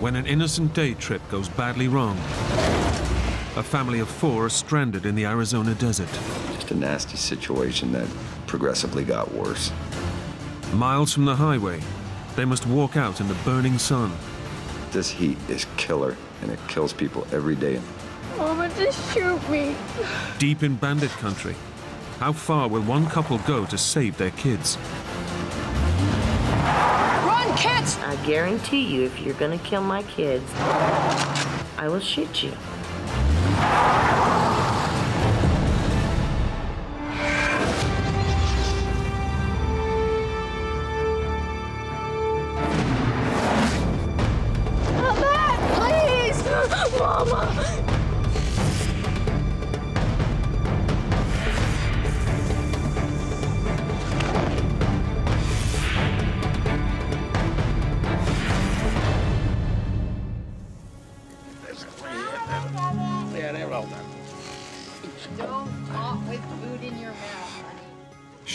when an innocent day trip goes badly wrong. A family of four are stranded in the Arizona desert. Just a nasty situation that progressively got worse. Miles from the highway, they must walk out in the burning sun. This heat is killer, and it kills people every day. Mama, just shoot me. Deep in bandit country, how far will one couple go to save their kids? Kids! I guarantee you, if you're gonna kill my kids, I will shoot you.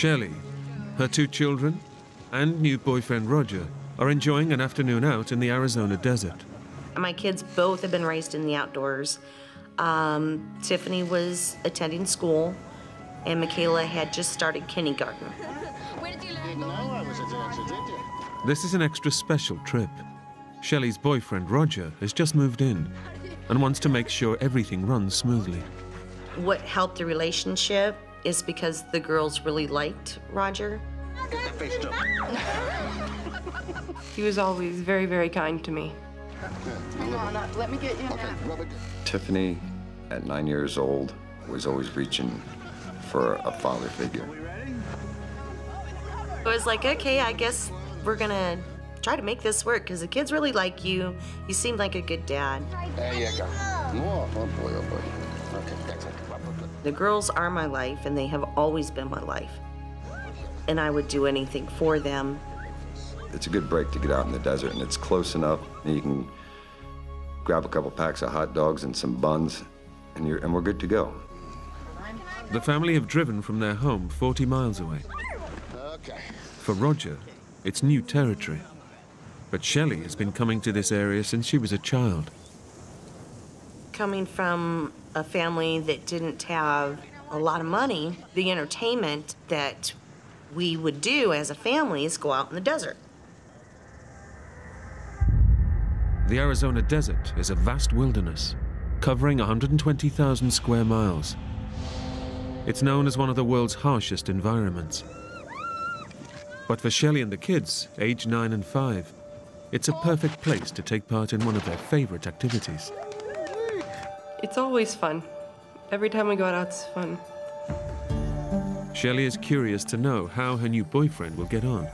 Shelly, her two children, and new boyfriend Roger are enjoying an afternoon out in the Arizona desert. My kids both have been raised in the outdoors. Um, Tiffany was attending school, and Michaela had just started kindergarten. Didn't know I was a dancer, did you? This is an extra special trip. Shelly's boyfriend Roger has just moved in and wants to make sure everything runs smoothly. What helped the relationship is because the girls really liked Roger. Get that face up. He was always very, very kind to me. Hang on, uh, let me get you Okay, nap. rub it. Tiffany, at nine years old, was always reaching for a father figure. I was like, okay, I guess we're gonna try to make this work because the kids really like you. You seem like a good dad. There you go. More. Oh boy, oh boy. The girls are my life, and they have always been my life. And I would do anything for them. It's a good break to get out in the desert, and it's close enough. And you can grab a couple packs of hot dogs and some buns, and, you're, and we're good to go. The family have driven from their home 40 miles away. Okay. For Roger, it's new territory. But Shelly has been coming to this area since she was a child. Coming from a family that didn't have a lot of money, the entertainment that we would do as a family is go out in the desert. The Arizona desert is a vast wilderness, covering 120,000 square miles. It's known as one of the world's harshest environments. But for Shelly and the kids, age 9 and 5, it's a perfect place to take part in one of their favorite activities. It's always fun. Every time we go out, it's fun. Shelly is curious to know how her new boyfriend will get on.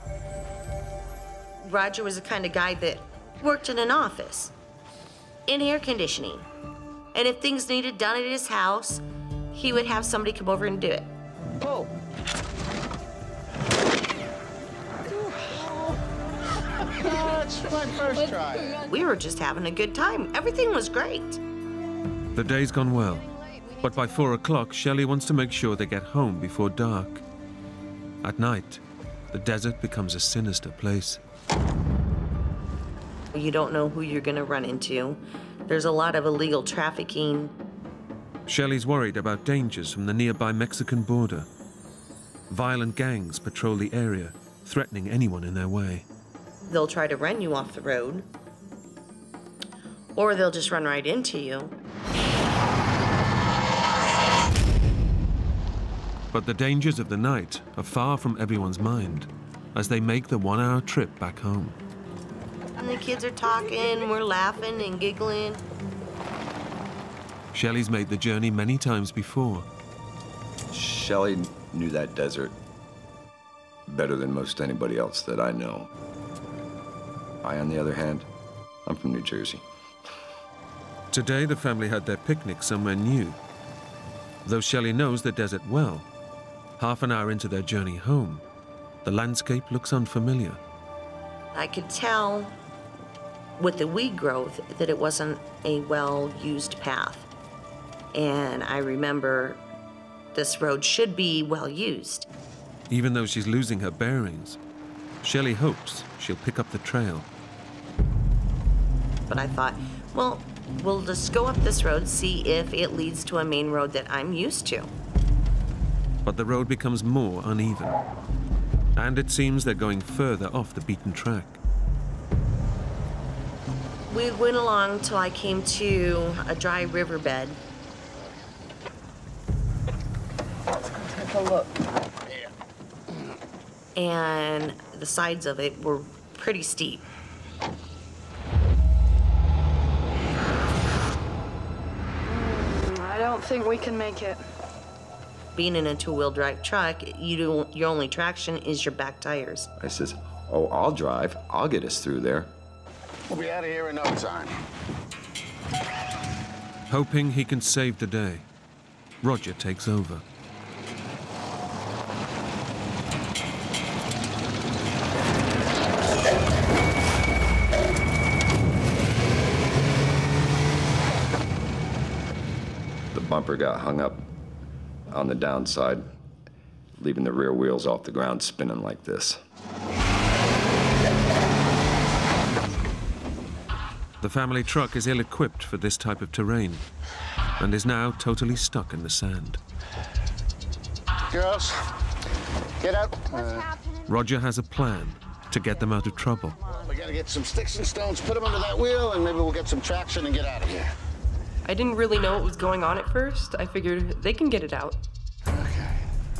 Roger was the kind of guy that worked in an office, in air conditioning. And if things needed done at his house, he would have somebody come over and do it. Pull. Oh. That's my first try. We were just having a good time. Everything was great. The day's gone well, but by 4 o'clock, Shelly wants to make sure they get home before dark. At night, the desert becomes a sinister place. You don't know who you're going to run into. There's a lot of illegal trafficking. Shelly's worried about dangers from the nearby Mexican border. Violent gangs patrol the area, threatening anyone in their way. They'll try to run you off the road, or they'll just run right into you. But the dangers of the night are far from everyone's mind as they make the one hour trip back home. And the kids are talking, we're laughing and giggling. Shelly's made the journey many times before. Shelly knew that desert better than most anybody else that I know. I, on the other hand, I'm from New Jersey. Today, the family had their picnic somewhere new. Though Shelly knows the desert well, half an hour into their journey home, the landscape looks unfamiliar. I could tell with the weed growth that it wasn't a well used path. And I remember this road should be well used. Even though she's losing her bearings, Shelly hopes she'll pick up the trail. but I thought, well, we'll just go up this road, see if it leads to a main road that I'm used to. But the road becomes more uneven. And it seems they're going further off the beaten track. We went along till I came to a dry riverbed. Take a look. and the sides of it were pretty steep. Mm, I don't think we can make it. Being in a two-wheel drive truck, you don't, your only traction is your back tires. I says, Oh, I'll drive. I'll get us through there. We'll be out of here in no time. Hoping he can save the day, Roger takes over. The bumper got hung up on the downside, leaving the rear wheels off the ground spinning like this. The family truck is ill equipped for this type of terrain and is now totally stuck in the sand. Girls, get out. Uh, Roger has a plan to get them out of trouble. we gotta get some sticks and stones, put them under that wheel, and maybe we'll get some traction and get out of here. I didn't really know what was going on at first. I figured they can get it out. Okay.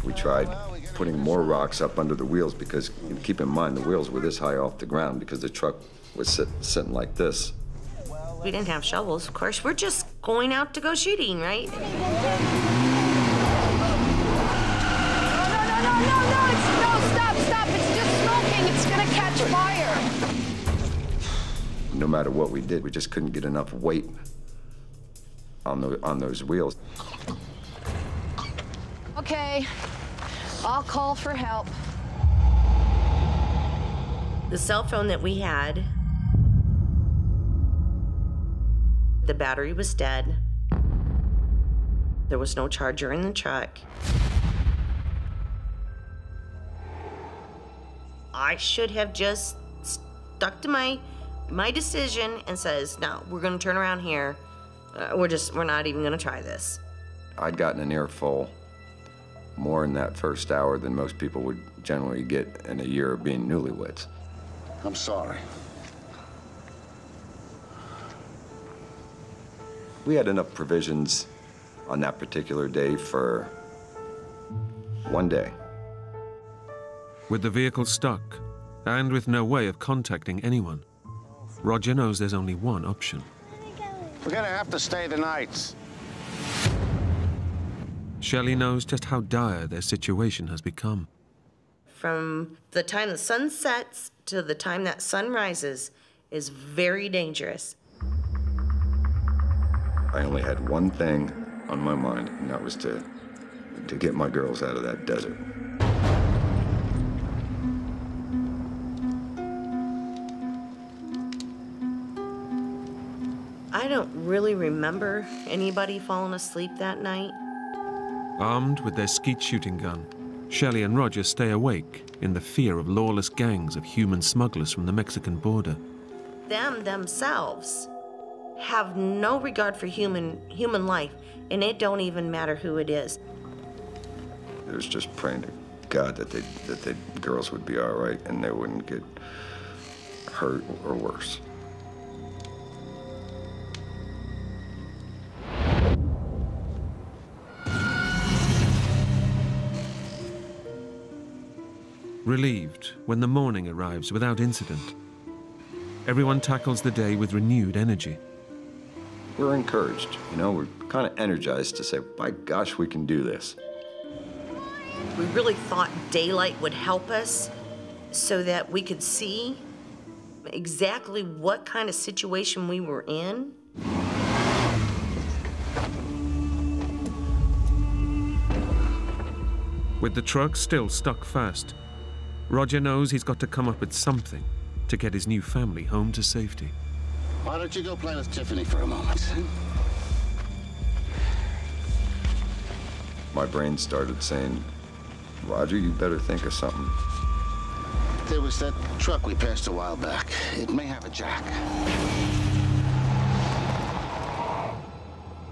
We tried putting more rocks up under the wheels because, you know, keep in mind, the wheels were this high off the ground because the truck was sit, sitting like this. We didn't have shovels, of course. We're just going out to go shooting, right? No, no, no, no, no, it's, no, stop, stop. It's just smoking. It's gonna catch fire. No matter what we did, we just couldn't get enough weight on, the, on those wheels. Okay, I'll call for help. The cell phone that we had, the battery was dead. There was no charger in the truck. I should have just stuck to my my decision and says, "No, we're going to turn around here. Uh, we're just we're not even going to try this." I'd gotten an earful more in that first hour than most people would generally get in a year of being newlyweds. I'm sorry. We had enough provisions on that particular day for one day. With the vehicle stuck and with no way of contacting anyone, Roger knows there's only one option. We're gonna have to stay the night. Shelly knows just how dire their situation has become. From the time the sun sets to the time that sun rises is very dangerous. I only had one thing on my mind, and that was to, to get my girls out of that desert. Don't really remember anybody falling asleep that night. Armed with their skeet shooting gun, Shelly and Roger stay awake in the fear of lawless gangs of human smugglers from the Mexican border. Them themselves have no regard for human human life, and it don't even matter who it is. It was just praying to God that they that the girls would be all right and they wouldn't get hurt or worse. Relieved when the morning arrives without incident, everyone tackles the day with renewed energy. We're encouraged, you know, we're kind of energized to say, by gosh, we can do this. We really thought daylight would help us so that we could see exactly what kind of situation we were in. With the truck still stuck fast, Roger knows he's got to come up with something to get his new family home to safety. Why don't you go play with Tiffany for a moment? My brain started saying, Roger, you better think of something. There was that truck we passed a while back. It may have a jack.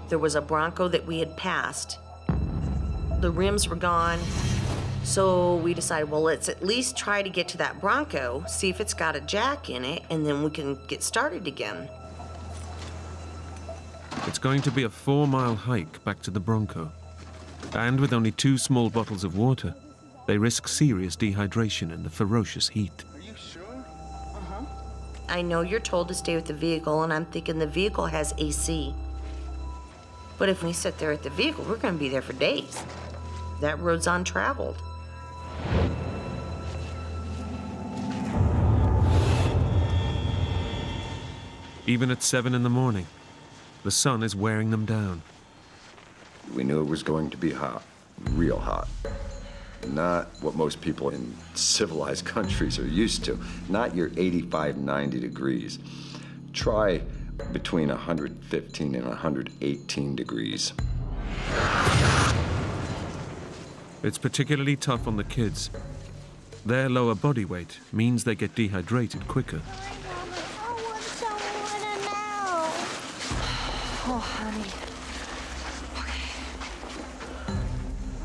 There was a Bronco that we had passed. The rims were gone. So we decided, well, let's at least try to get to that Bronco, see if it's got a jack in it, and then we can get started again. It's going to be a four mile hike back to the Bronco. And with only two small bottles of water, they risk serious dehydration in the ferocious heat. Are you sure? Uh huh. I know you're told to stay with the vehicle, and I'm thinking the vehicle has AC. But if we sit there at the vehicle, we're going to be there for days. That road's untraveled. Even at seven in the morning, the sun is wearing them down. We knew it was going to be hot, real hot. Not what most people in civilized countries are used to. Not your 85, 90 degrees. Try between 115 and 118 degrees. It's particularly tough on the kids. Their lower body weight means they get dehydrated quicker. I want someone now. Oh, honey. Okay.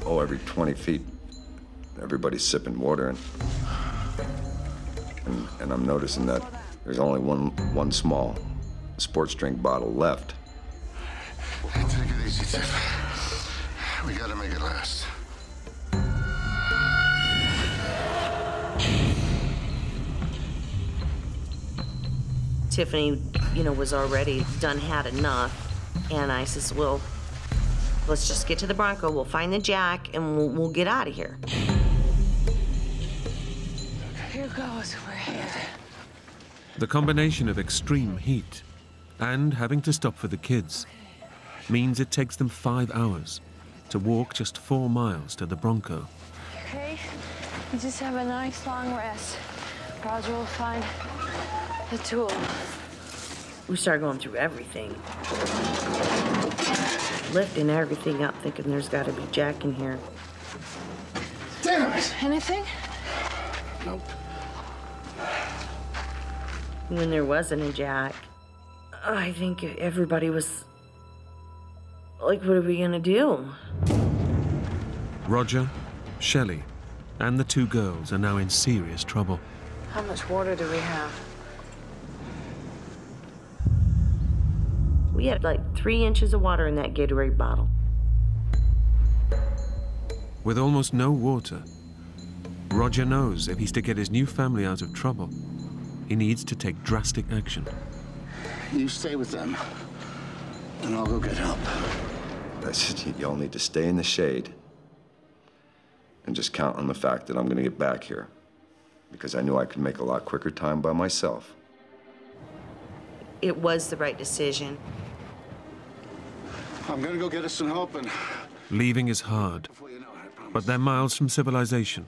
Oh, every 20 feet, everybody's sipping water, and, and, and I'm noticing that there's only one, one small sports drink bottle left. Take it easy, Tiff. We gotta make it last. Tiffany, you know, was already done had enough. And I says, well, let's just get to the Bronco. We'll find the jack and we'll, we'll get out of here. Here goes. We're headed. The combination of extreme heat and having to stop for the kids means it takes them five hours to walk just four miles to the Bronco. Okay? You just have a nice long rest. Roger will find the tool. We started going through everything. Lifting everything up, thinking there's got to be jack in here. Damn it! Anything? Nope. When there wasn't a jack, I think everybody was like, what are we gonna do? Roger, Shelly, and the two girls are now in serious trouble. How much water do we have? We had like three inches of water in that Gatorade bottle. With almost no water, Roger knows if he's to get his new family out of trouble, he needs to take drastic action. You stay with them, and I'll go get help. I said, y'all need to stay in the shade and just count on the fact that I'm gonna get back here. Because I knew I could make a lot quicker time by myself. It was the right decision. I'm gonna go get us some help, and Leaving is hard, you know it, but they're miles from civilization,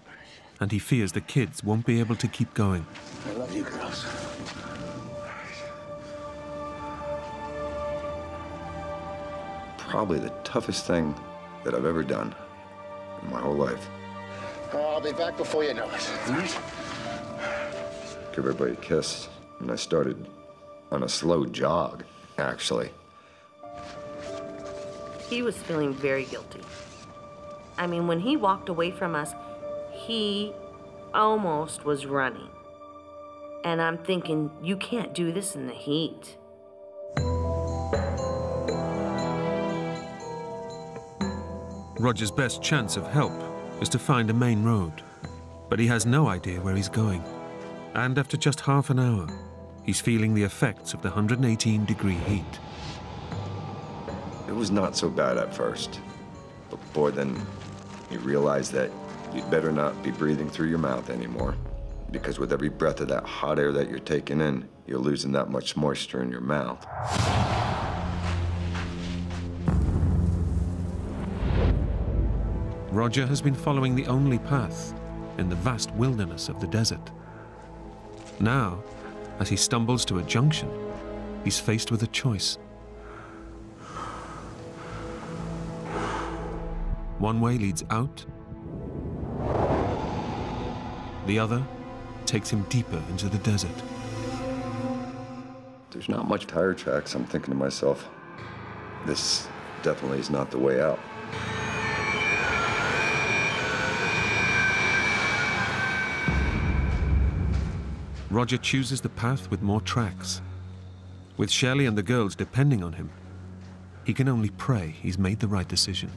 and he fears the kids won't be able to keep going. I love you girls. Probably the toughest thing that I've ever done in my whole life. Oh, I'll be back before you know it. All right? Give everybody a kiss. And I started on a slow jog, actually. He was feeling very guilty. I mean, when he walked away from us, he almost was running. And I'm thinking, you can't do this in the heat. Roger's best chance of help is to find a main road, but he has no idea where he's going. And after just half an hour, he's feeling the effects of the 118 degree heat. It was not so bad at first. But boy, then you realize that you'd better not be breathing through your mouth anymore. Because with every breath of that hot air that you're taking in, you're losing that much moisture in your mouth. Roger has been following the only path in the vast wilderness of the desert. Now, as he stumbles to a junction, he's faced with a choice. One way leads out, the other takes him deeper into the desert. There's not much tire tracks. I'm thinking to myself, this definitely is not the way out. Roger chooses the path with more tracks. With Shelley and the girls depending on him, he can only pray he's made the right decision.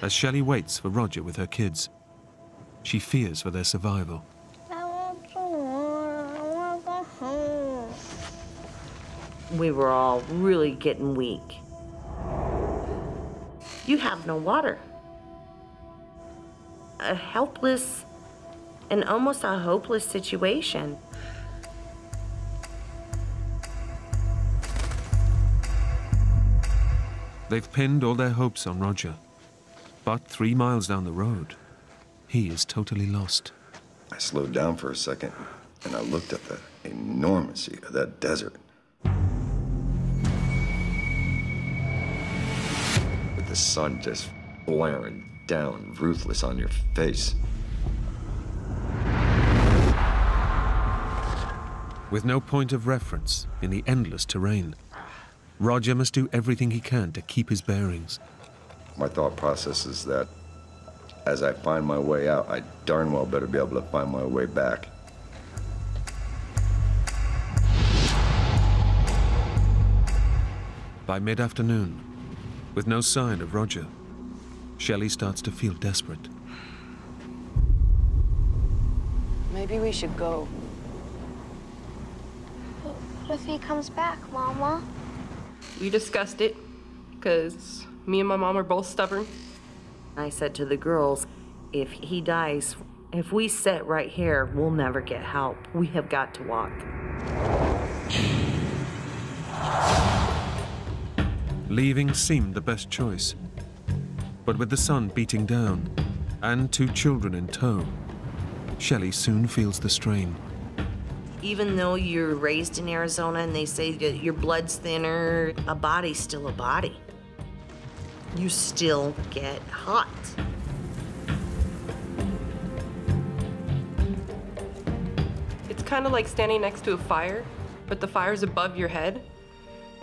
As Shelly waits for Roger with her kids, she fears for their survival. I want some more. I want to go home. We were all really getting weak. You have no water. A helpless and almost a hopeless situation. They've pinned all their hopes on Roger. But three miles down the road, he is totally lost. I slowed down for a second and I looked at the enormity of that desert. With the sun just blaring down, ruthless on your face. With no point of reference in the endless terrain, Roger must do everything he can to keep his bearings. My thought process is that as I find my way out, I darn well better be able to find my way back. By mid afternoon, with no sign of Roger, Shelly starts to feel desperate. Maybe we should go. What if he comes back, Mama? We discussed it because me and my mom are both stubborn. I said to the girls, if he dies, if we sit right here, we'll never get help. We have got to walk. Leaving seemed the best choice. But with the sun beating down and two children in tow, Shelly soon feels the strain. Even though you're raised in Arizona and they say that your blood's thinner, a body's still a body. You still get hot. It's kind of like standing next to a fire, but the fire's above your head,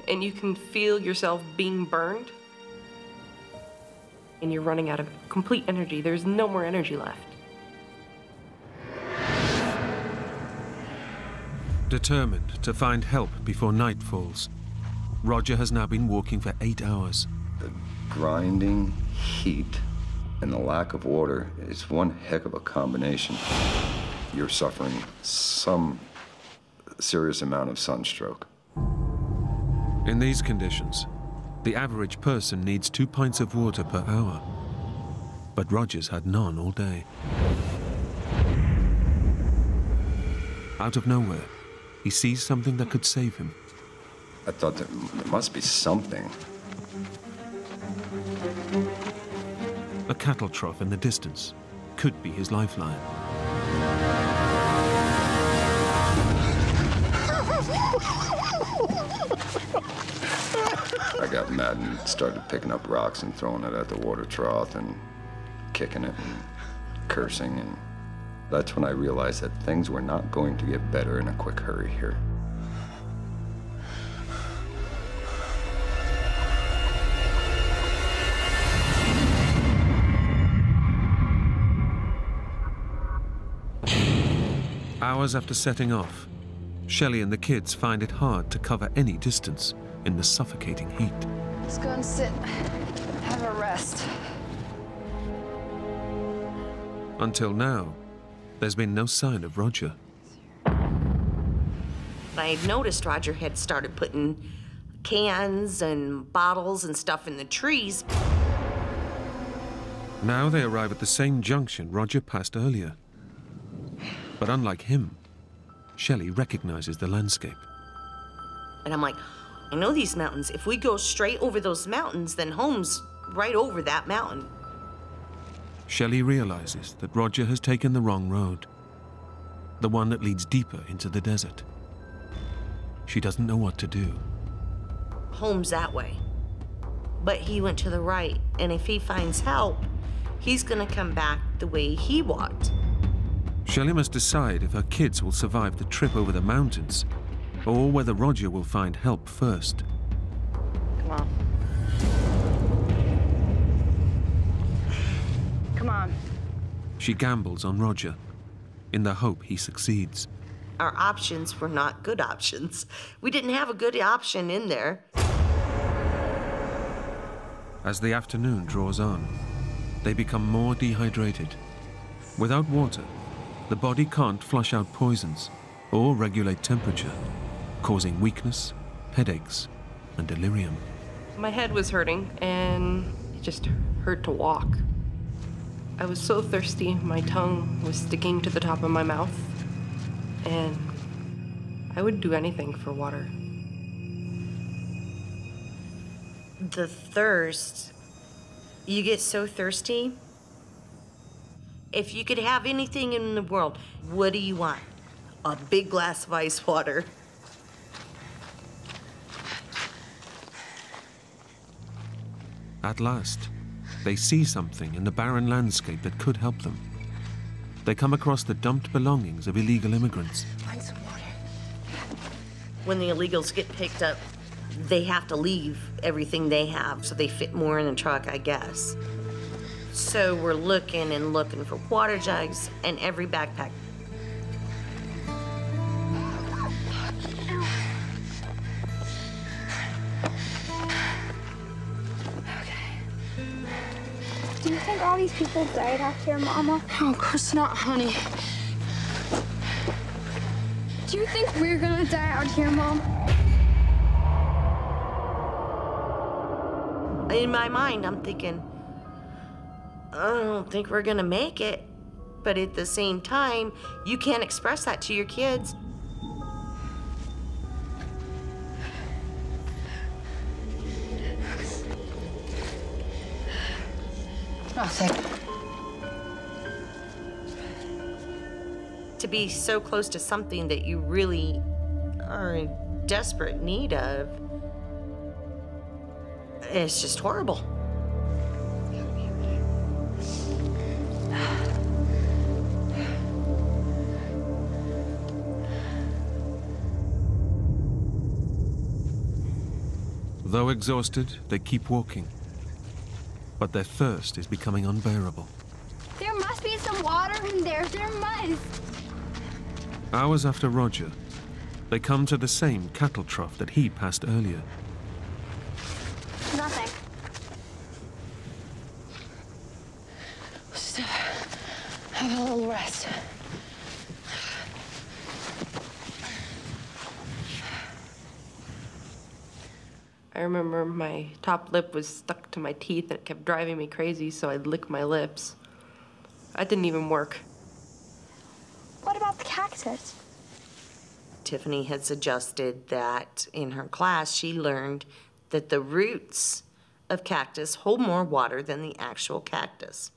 and you can feel yourself being burned. And you're running out of complete energy. There's no more energy left. Determined to find help before night falls, Roger has now been walking for eight hours. Grinding heat and the lack of water is one heck of a combination. You're suffering some serious amount of sunstroke. In these conditions, the average person needs two pints of water per hour. But Roger's had none all day. Out of nowhere, he sees something that could save him. I thought there must be something. Cattle trough in the distance could be his lifeline. I got mad and started picking up rocks and throwing it at the water trough and kicking it and cursing. And that's when I realized that things were not going to get better in a quick hurry here. Hours after setting off, Shelly and the kids find it hard to cover any distance in the suffocating heat. Let's go and sit. Have a rest. Until now, there's been no sign of Roger. I noticed Roger had started putting cans and bottles and stuff in the trees. Now they arrive at the same junction Roger passed earlier. But unlike him, Shelly recognizes the landscape. And I'm like, I know these mountains. If we go straight over those mountains, then home's right over that mountain. Shelly realizes that Roger has taken the wrong road, the one that leads deeper into the desert. She doesn't know what to do. Home's that way. But he went to the right, and if he finds help, he's gonna come back the way he walked. Shelly must decide if her kids will survive the trip over the mountains or whether Roger will find help first. Come on. Come on. She gambles on Roger in the hope he succeeds. Our options were not good options. We didn't have a good option in there. As the afternoon draws on, they become more dehydrated. Without water, the body can't flush out poisons or regulate temperature, causing weakness, headaches, and delirium. My head was hurting and it just hurt to walk. I was so thirsty, my tongue was sticking to the top of my mouth, and I would do anything for water. The thirst, you get so thirsty. If you could have anything in the world, what do you want? A big glass of ice water. At last, they see something in the barren landscape that could help them. They come across the dumped belongings of illegal immigrants. Find some water. When the illegals get picked up, they have to leave everything they have so they fit more in the truck, I guess. So we're looking and looking for water jugs and every backpack. Okay. Do you think all these people died out here, mama? Oh, of course not, honey. Do you think we're gonna die out here, Mom? In my mind, I'm thinking, I don't think we're gonna make it. But at the same time, you can't express that to your kids. Oh, thank To be so close to something that you really are in desperate need of, it's just horrible. Though exhausted, they keep walking. But their thirst is becoming unbearable. There must be some water in there. There must. Hours after Roger, they come to the same cattle trough that he passed earlier. Nothing. Just have a little rest. Remember my top lip was stuck to my teeth and it kept driving me crazy, so I'd lick my lips. That didn't even work. What about the cactus? Tiffany had suggested that in her class she learned that the roots of cactus hold more water than the actual cactus.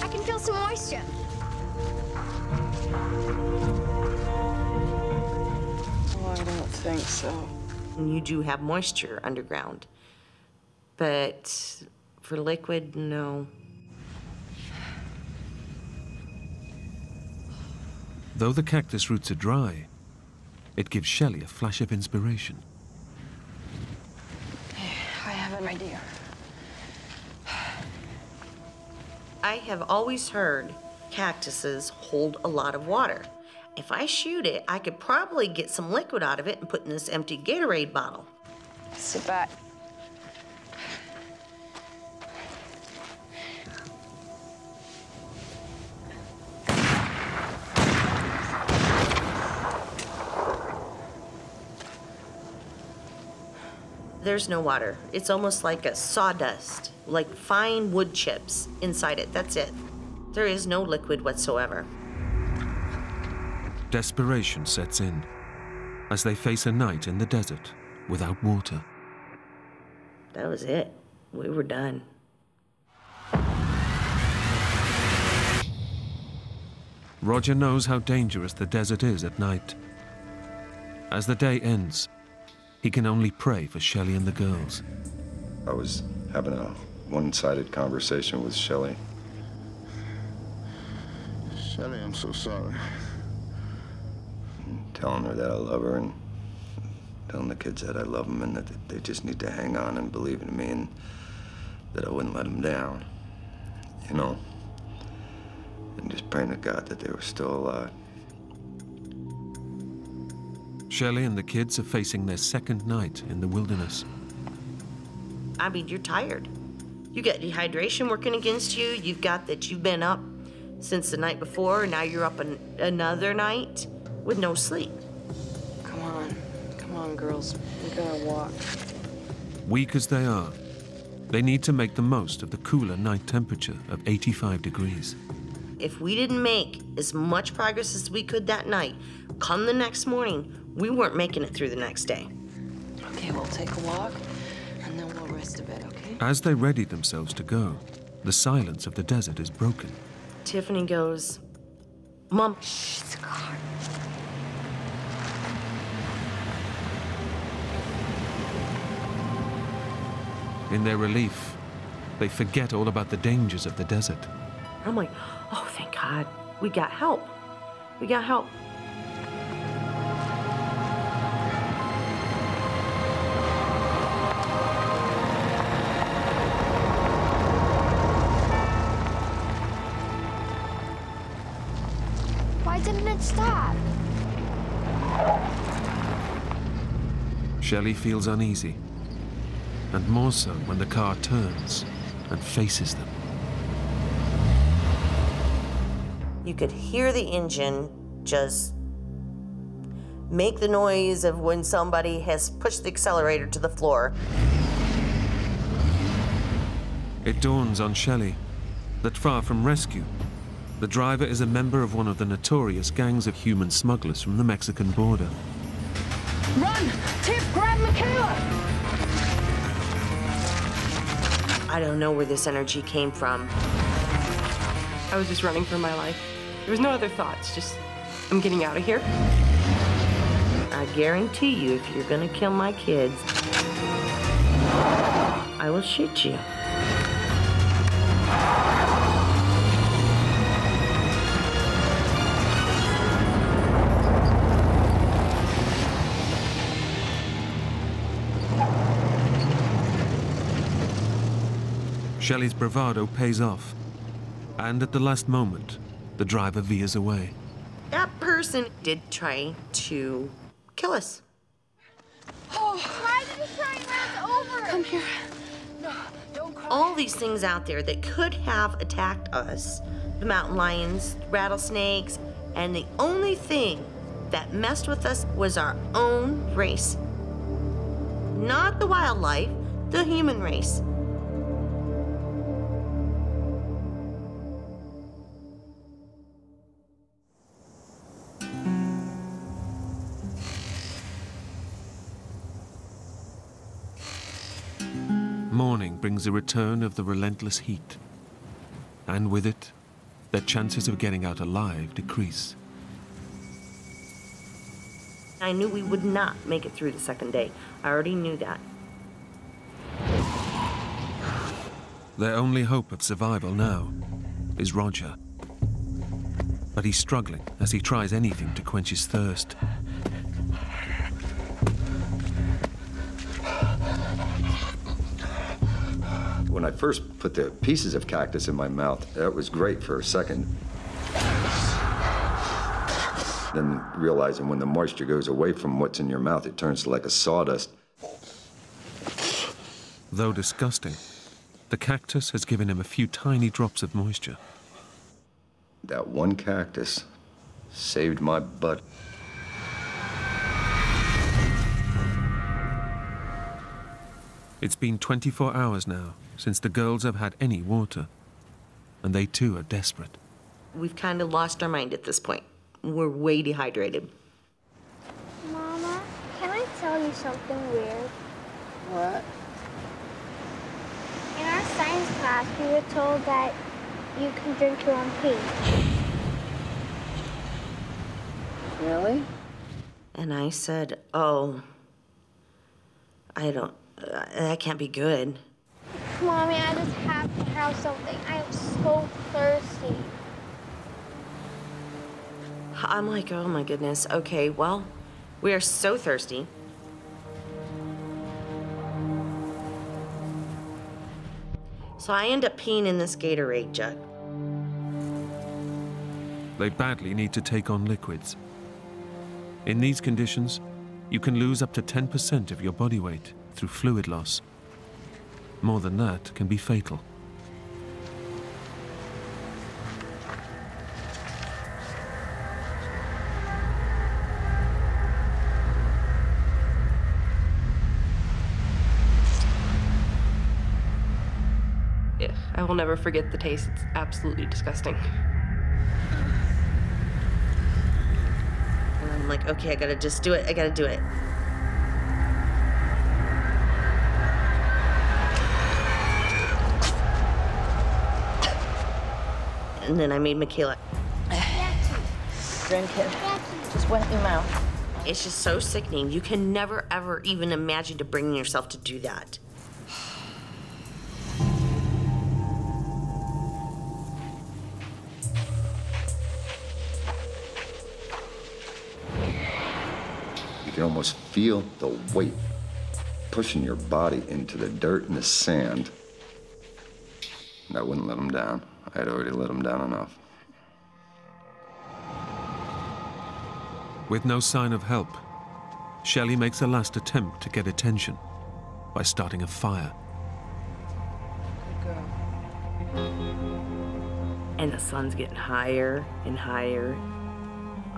I can feel some moisture. Oh, I don't think so. You do have moisture underground. But for liquid, no. Though the cactus roots are dry, it gives Shelly a flash of inspiration. I have an idea. I have always heard cactuses hold a lot of water. If I shoot it, I could probably get some liquid out of it and put in this empty Gatorade bottle. Sit back. There's no water. It's almost like a sawdust, like fine wood chips inside it. That's it. There is no liquid whatsoever. Desperation sets in as they face a night in the desert without water. That was it. We were done. Roger knows how dangerous the desert is at night. As the day ends, he can only pray for Shelly and the girls. I was having a one-sided conversation with Shelly. Shelly, I'm so sorry. telling her that I love her and telling the kids that I love them and that they just need to hang on and believe in me and that I wouldn't let them down. You know? And just praying to God that they were still alive. Shelly and the kids are facing their second night in the wilderness. I mean, you're tired. You got dehydration working against you. You've got that you've been up since the night before, and now you're up an, another night with no sleep. Come on. Come on, girls. We gotta walk. Weak as they are, they need to make the most of the cooler night temperature of 85 degrees. If we didn't make as much progress as we could that night, come the next morning, we weren't making it through the next day. Okay, we'll take a walk, and then we'll rest a bit, okay? As they ready themselves to go, the silence of the desert is broken. Tiffany goes, Mom, Shh, it's a car. In their relief, they forget all about the dangers of the desert. I'm like, oh, thank God. We got help. We got help. Why didn't stop? Shelly feels uneasy, and more so when the car turns and faces them. You could hear the engine just make the noise of when somebody has pushed the accelerator to the floor. It dawns on Shelly that far from rescue, the driver is a member of one of the notorious gangs of human smugglers from the Mexican border. Run! Tiff, grab Michaela! I don't know where this energy came from. I was just running for my life. There was no other thoughts, just, I'm getting out of here. I guarantee you, if you're gonna kill my kids, I will shoot you. Shelly's bravado pays off, and at the last moment, the driver veers away. That person did try to kill us. Oh. Why did it turn around over? Come here. No, don't cry. All these things out there that could have attacked us the mountain lions, rattlesnakes, and the only thing that messed with us was our own race. Not the wildlife, the human race. Brings a return of the relentless heat, and with it, their chances of getting out alive decrease. I knew we would not make it through the second day. I already knew that. Their only hope of survival now is Roger. But he's struggling as he tries anything to quench his thirst. When I first put the pieces of cactus in my mouth, that was great for a second. Then realizing when the moisture goes away from what's in your mouth, it turns to like a sawdust. Though disgusting, the cactus has given him a few tiny drops of moisture. That one cactus saved my butt. It's been 24 hours now since the girls have had any water, and they too are desperate. We've kind of lost our mind at this point. We're way dehydrated. Mama, can I tell you something weird? What? In our science class, we were told that you can drink your own pee. Really? And I said, Oh, I don't. Uh, that can't be good. Mommy, I just have to have something. I am so thirsty. I'm like, oh my goodness. Okay, well, we are so thirsty. So I end up peeing in this Gatorade jug. They badly need to take on liquids. In these conditions, you can lose up to 10% of your body weight through fluid loss. More than that can be fatal. Yeah, I will never forget the taste. It's absolutely disgusting. And I'm like, okay, I gotta just do it. I gotta do it. And then I made Michaela. Drink it. Just went in your mouth. It's just so sickening. You can never, ever even imagine to bring yourself to do that. You can almost feel the weight pushing your body into the dirt and the sand. And I wouldn't let him down. I had already let him down enough. With no sign of help, Shelly makes a last attempt to get attention by starting a fire. And the sun's getting higher and higher.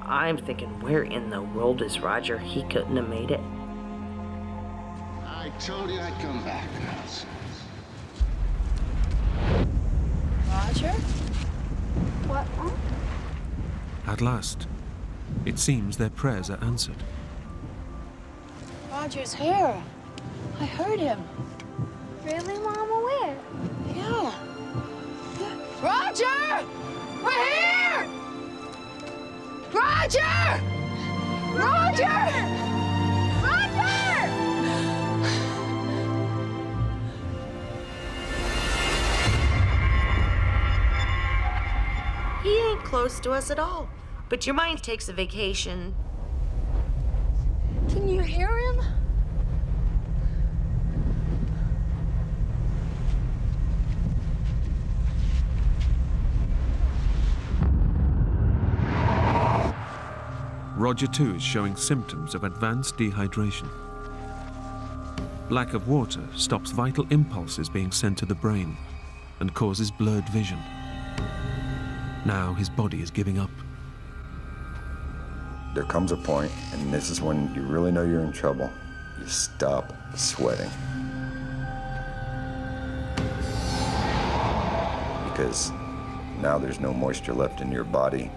I'm thinking, where in the world is Roger? He couldn't have made it. I told you I'd come back. Roger? What, At last, it seems their prayers are answered. Roger's here. I heard him. Really, Mama? Where? Yeah. Roger! We're here! Roger! Roger! Roger! Close to us at all. But your mind takes a vacation. Can you hear him? Roger, too, is showing symptoms of advanced dehydration. Lack of water stops vital impulses being sent to the brain and causes blurred vision. Now his body is giving up. There comes a point, and this is when you really know you're in trouble. You stop sweating. Because now there's no moisture left in your body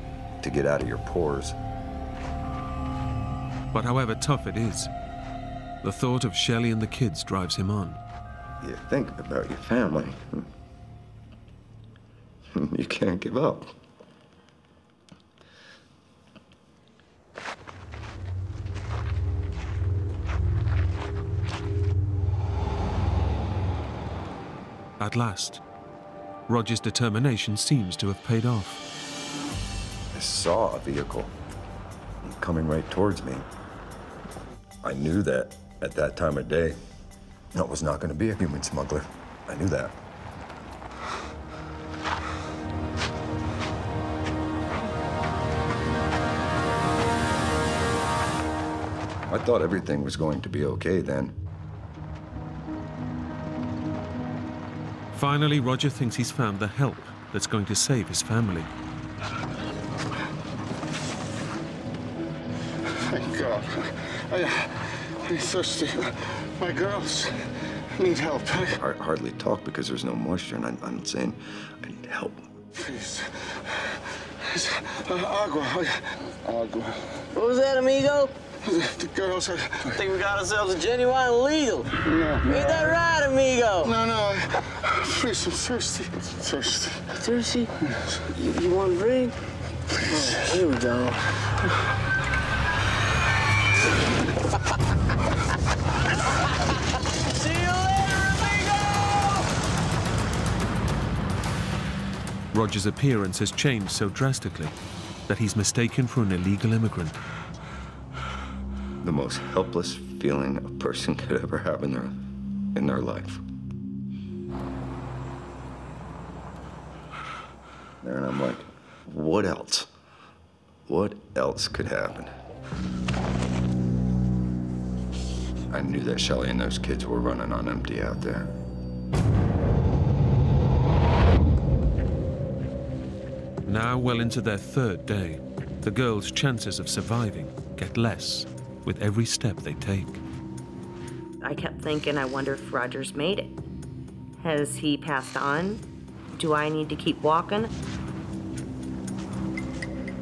to get out of your pores. But however tough it is, the thought of Shelly and the kids drives him on. You think about your family. Hmm. You can't give up. At last, Roger's determination seems to have paid off. I saw a vehicle coming right towards me. I knew that at that time of day, that was not going to be a human smuggler. I knew that. I thought everything was going to be okay then. Finally, Roger thinks he's found the help that's going to save his family. Thank God. I, I'm thirsty. My girls need help. I hardly talk because there's no moisture, and I'm, I'm saying I need help. Please. Please. Uh, agua. Agua. What was that, amigo? the girls are... I think we got ourselves a genuine legal. No. Ain't that right, amigo? No, no. I'm thirsty. Thirsty. Thirsty? Yes. You, you want a drink? Please. Oh, here we go. See you later, amigo! Roger's appearance has changed so drastically that he's mistaken for an illegal immigrant. The most helpless feeling a person could ever have in their, in their life. There, and I'm like, what else? What else could happen? I knew that Shelly and those kids were running on empty out there. Now well into their third day, the girls' chances of surviving get less with every step they take. I kept thinking, I wonder if Roger's made it. Has he passed on? Do I need to keep walking?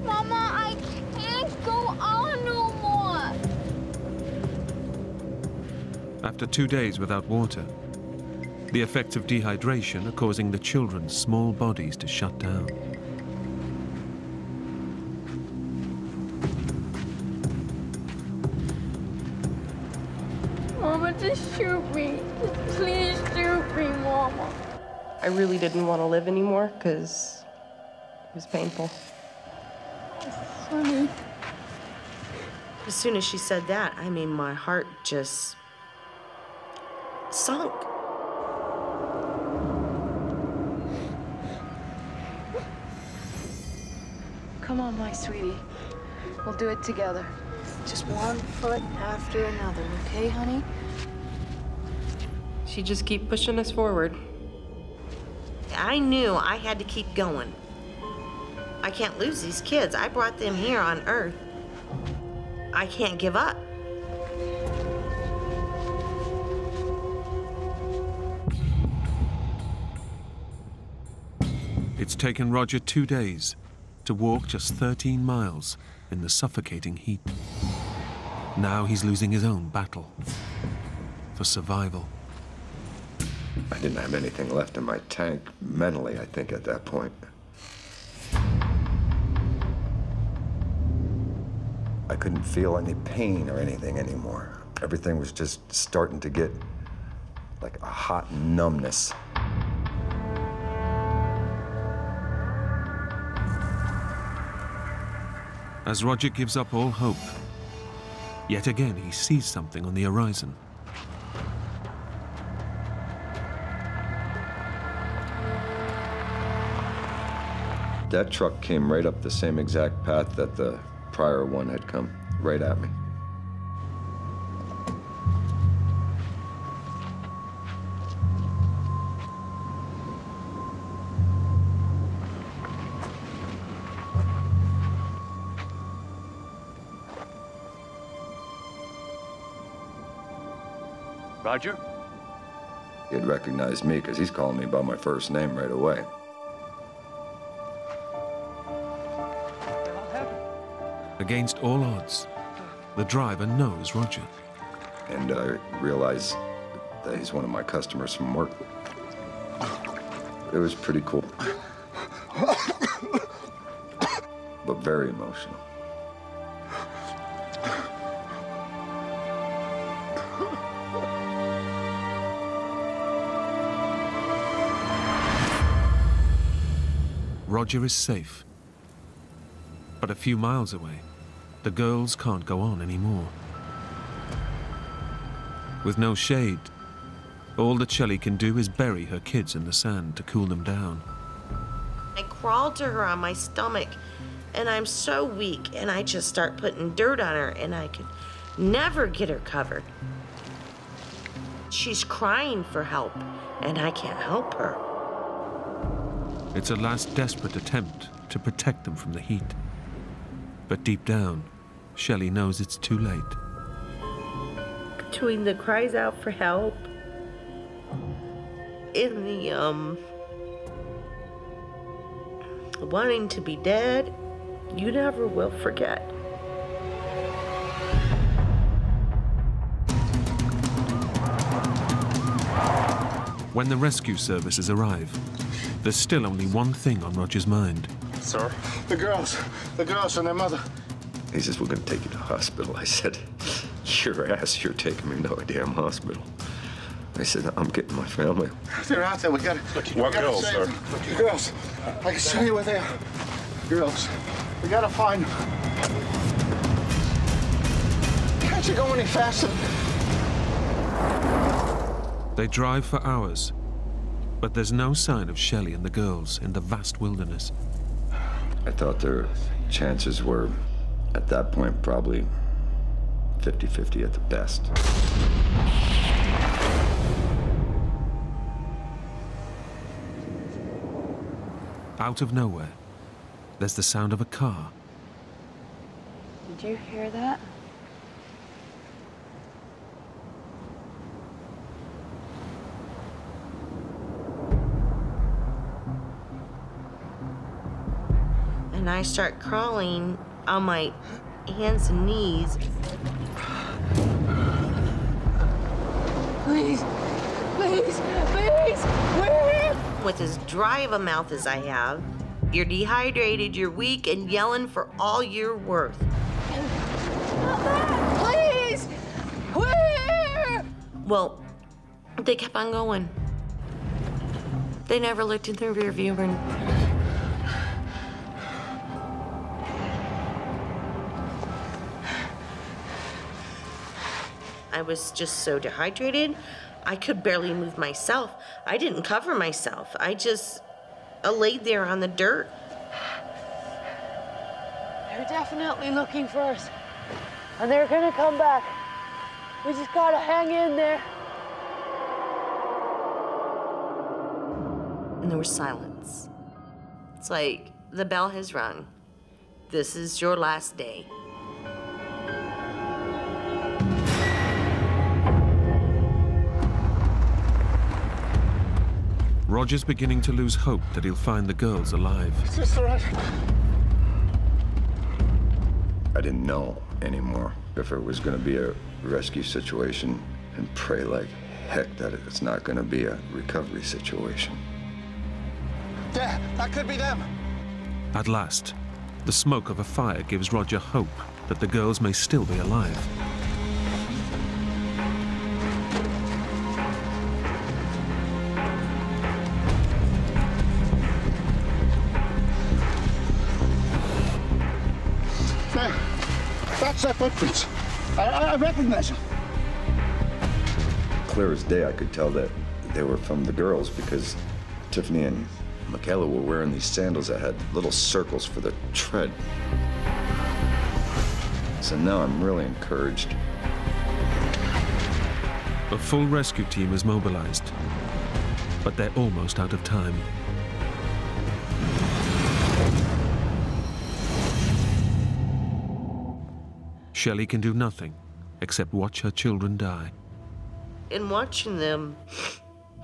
Mama, I can't go on no more. After two days without water, the effects of dehydration are causing the children's small bodies to shut down. Mama, just shoot me. Just please shoot me, Mama. I really didn't want to live anymore because it was painful. Honey. As soon as she said that, I mean, my heart just sunk. Come on, my sweetie. We'll do it together. Just one foot after another, okay, honey? She just keep pushing us forward. I knew I had to keep going. I can't lose these kids. I brought them here on Earth. I can't give up. It's taken Roger two days to walk just 13 miles in the suffocating heat. Now he's losing his own battle for survival. I didn't have anything left in my tank mentally, I think, at that point. I couldn't feel any pain or anything anymore. Everything was just starting to get like a hot numbness. As Roger gives up all hope, yet again he sees something on the horizon. That truck came right up the same exact path that the prior one had come, right at me. Roger? He had recognized me because he's calling me by my first name right away. Against all odds, the driver knows Roger. And I realized that he's one of my customers from work. It was pretty cool. but very emotional. Roger is safe. But a few miles away, the girls can't go on anymore. With no shade, all that Shelly can do is bury her kids in the sand to cool them down. I crawled to her on my stomach, and I'm so weak, and I just start putting dirt on her, and I could never get her covered. She's crying for help, and I can't help her. It's a last desperate attempt to protect them from the heat. But deep down, Shelly knows it's too late. Between the cries out for help and the, um, wanting to be dead, you never will forget. When the rescue services arrive, there's still only one thing on Roger's mind. Sir? The girls. The girls and their mother. He says, We're going to take you to hospital. I said, Your ass, you're taking me to a damn hospital. I said, I'm getting my family. They're out there. We gotta. What we gotta girls, sir? them. Girls. I can show you where they are. Girls. We gotta find them. Can't you go any faster? They drive for hours, but there's no sign of Shelly and the girls in the vast wilderness. I thought their chances were, at that point, probably 50 50 at the best. Out of nowhere, there's the sound of a car. Did you hear that? And I start crawling on my hands and knees. Please, please, please, where? With as dry of a mouth as I have, you're dehydrated, you're weak, and yelling for all you're worth. Please, where? Well, they kept on going. They never looked in their rear view mirror. I was just so dehydrated. I could barely move myself. I didn't cover myself. I just uh, laid there on the dirt. They're definitely looking for us. And they're gonna come back. We just gotta hang in there. And there was silence. It's like the bell has rung. This is your last day. Roger's beginning to lose hope that he'll find the girls alive. Is this the right? I didn't know anymore if it was going to be a rescue situation and pray like heck that it's not going to be a recovery situation. There, that could be them. At last, the smoke of a fire gives Roger hope that the girls may still be alive. That's their footprints. I, I, I recognize them. Clear as day, I could tell that they were from the girls because Tiffany and Michaela were wearing these sandals that had little circles for the tread. So now I'm really encouraged. A full rescue team is mobilized, but they're almost out of time. Shelly can do nothing except watch her children die. In watching them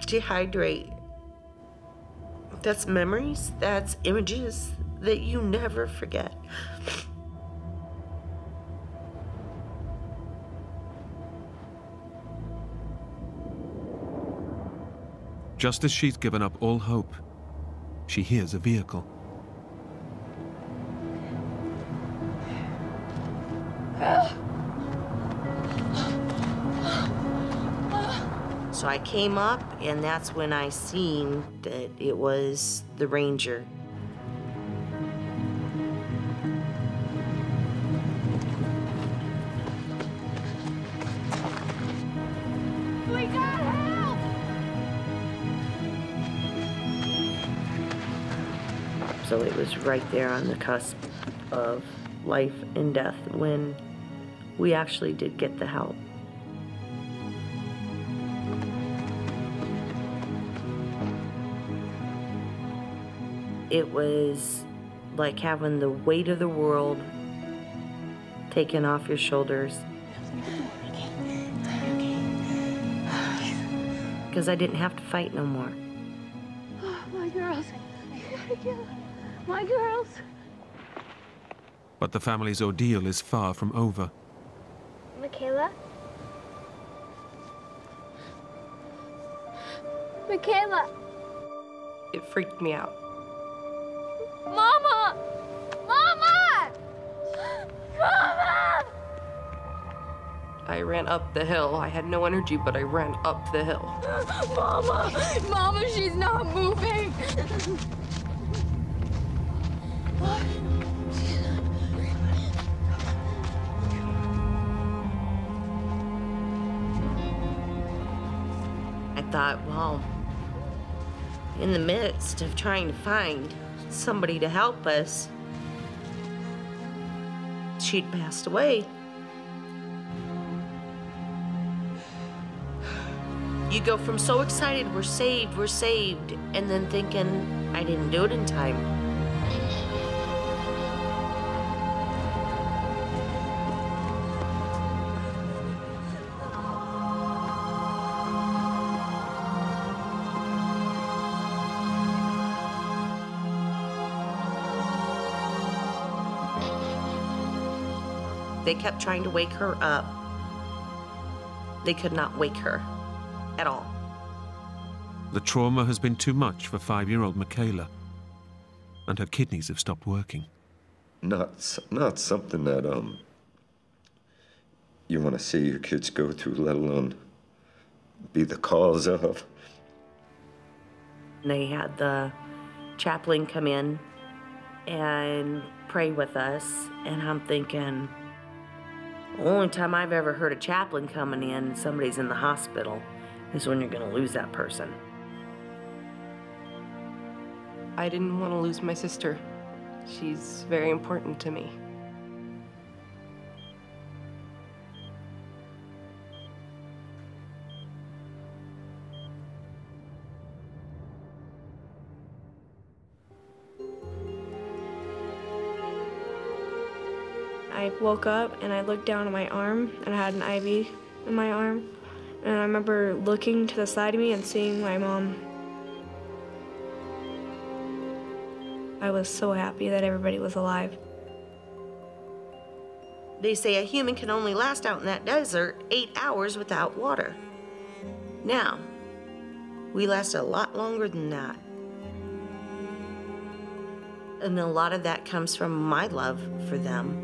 dehydrate, that's memories, that's images that you never forget. Just as she's given up all hope, she hears a vehicle. So I came up, and that's when I seen that it was the ranger. We got help! So it was right there on the cusp of life and death when we actually did get the help. It was like having the weight of the world taken off your shoulders. Because I didn't have to fight no more. My girls. You gotta get my girls. But the family's ordeal is far from over. Michaela? Michaela! It freaked me out. I ran up the hill. I had no energy, but I ran up the hill. Mama! Mama, she's not moving! I thought, well, in the midst of trying to find somebody to help us, she'd passed away. You go from so excited, we're saved, we're saved, and then thinking, I didn't do it in time. They kept trying to wake her up. They could not wake her. The trauma has been too much for five-year-old Michaela, and her kidneys have stopped working. Not, not something that, um, you want to see your kids go through, let alone be the cause of. They had the chaplain come in and pray with us, and I'm thinking, the only time I've ever heard a chaplain coming in, and somebody's in the hospital, is when you're gonna lose that person. I didn't want to lose my sister. She's very important to me. I woke up and I looked down at my arm and I had an IV in my arm. And I remember looking to the side of me and seeing my mom. I was so happy that everybody was alive. They say a human can only last out in that desert eight hours without water. Now, we lasted a lot longer than that. And a lot of that comes from my love for them.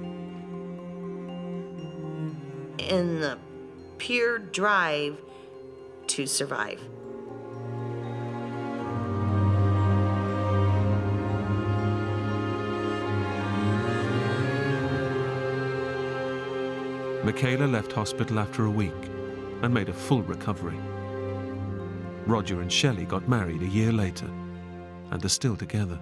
And the pure drive to survive. Michaela left hospital after a week and made a full recovery. Roger and Shelly got married a year later and are still together.